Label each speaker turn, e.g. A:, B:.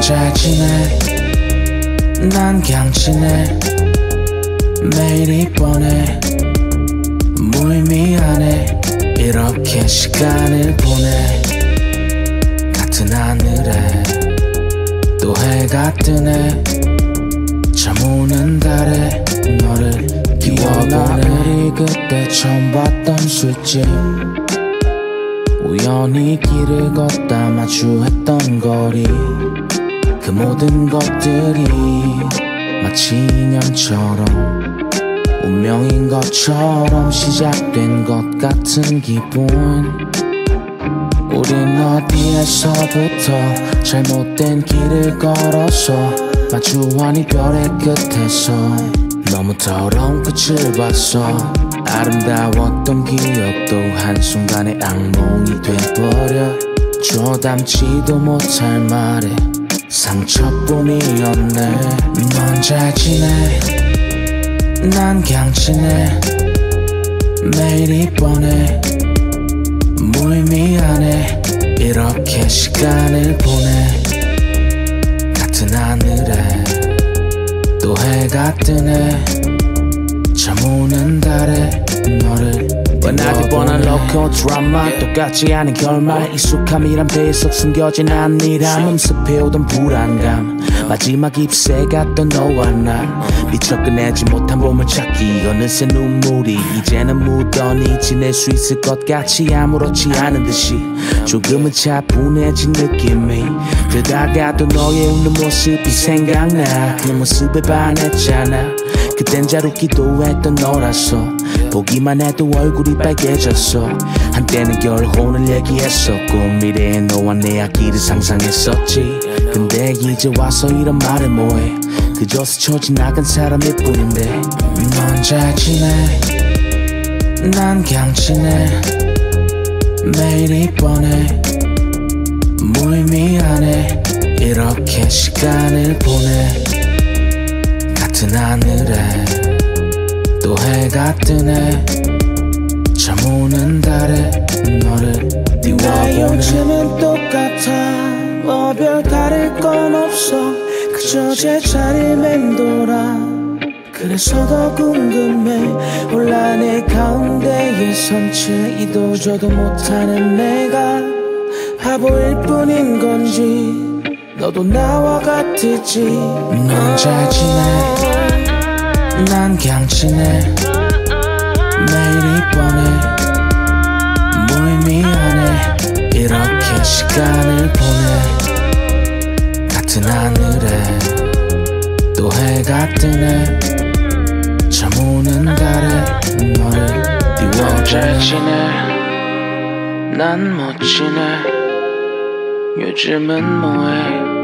A: 지내. 난 그냥 지내. 매일이 뻔해 무의미하네 이렇게 시간을 보내. 같은 하늘에 또 해가 뜨네. 잠 오는 달에 너를 기워보네. 우리 그때 처음 봤던 술집. 우연히 길을 걷다 마주했던 거리 그 모든 것들이 마치 인연처럼 운명인 것처럼 시작된 것 같은 기분. 우린 어디에서부터 잘못된 길을 걸어서 마주한 이별의 끝에서 너무 더러운 끝을 봤어 아름다웠던 기억도 한순간에 악몽이 돼버려. 조담지도 못할 말에 상처뿐이었네. 넌 잘 지내. 난 그냥 지내 매일이 뻔해 무의미하네 이렇게 시간을 보내. 같은 하늘에 또 해가 뜨네. 잠 오는 달에 너를 뻔하게 뻔한 로코 드라마 똑같지 않은 결말. 익숙함이란 배속 숨겨진 안일함. 음습해오던 불안감. 마지막 ip새 같던 너와 나. 미처 끝내지 못한 보물찾기 어느새 눈물이 이제는 묻더니 지낼 수 있을 것 같이 아무렇지 않은 듯이 조금은 차분해진 느낌이 그러다가도 너의 웃는 모습이 생각나. 그 모습에 반했잖아. 그땐 잘 웃기도 했던 너라서 보기만 해도 얼굴이 빨개졌어. 한때는 결혼을 얘기했었고 미래의 너와 내 이야기를 상상했었지. 근데 이제 와서 이런 말을 뭐해? 그저 스쳐 지나간 사람일 뿐인데. 넌 잘 지내. 난 그냥 지내. 매일이 뻔해. 무의미하네 이렇게 시간을 보내. 같은 하늘에 또 해가 뜨네. 잠 오는 달에 너를
B: 나
A: 띄워보네.
B: 요즘은 똑같아. 뭐 별 다를 건 없어. 그저 제자리 맴돌아. 그래서 더 궁금해. 혼라 내 가운데에 선채 이도 저도 못하는 내가 바보일 뿐인 건지. 너도 나와 같을지.
A: 넌 잘 지내 난 지내. 매일이 뻔해. 무의미하네 이렇게 시간을 보내. 같은 하늘에 또 해가 뜨네. 잠 오는 달에 너를 띄워보내 지내. 난못 지내. 요즘은 뭐해